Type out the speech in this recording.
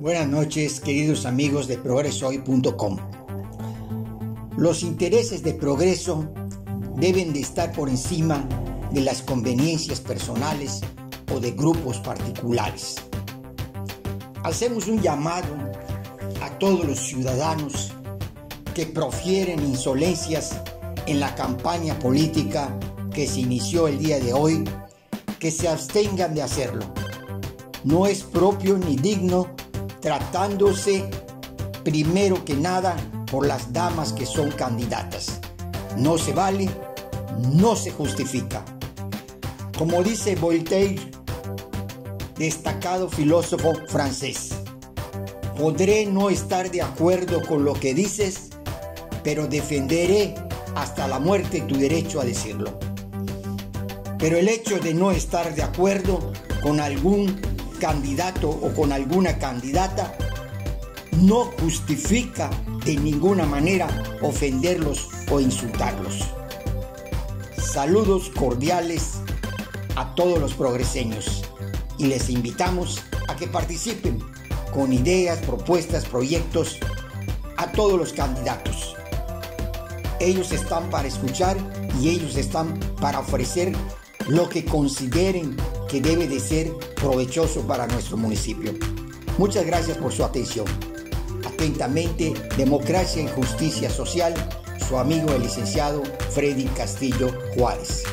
Buenas noches, queridos amigos de progresohoy.com. Los intereses de progreso deben de estar por encima de las conveniencias personales o de grupos particulares. Hacemos un llamado a todos los ciudadanos que profieren insolencias en la campaña política que se inició el día de hoy, que se abstengan de hacerlo. No es propio ni digno tratándose primero que nada por las damas que son candidatas. No se vale, no se justifica. Como dice Voltaire, destacado filósofo francés, podré no estar de acuerdo con lo que dices, pero defenderé hasta la muerte tu derecho a decirlo. Pero el hecho de no estar de acuerdo con algún candidato o con alguna candidata no justifica de ninguna manera ofenderlos o insultarlos. Saludos cordiales a todos los progreseños y les invitamos a que participen con ideas, propuestas, proyectos a todos los candidatos. Ellos están para escuchar y ellos están para ofrecer lo que consideren que debe de ser provechoso para nuestro municipio. Muchas gracias por su atención. Atentamente, Democracia y Justicia Social, su amigo el licenciado Freddy Castillo Juárez.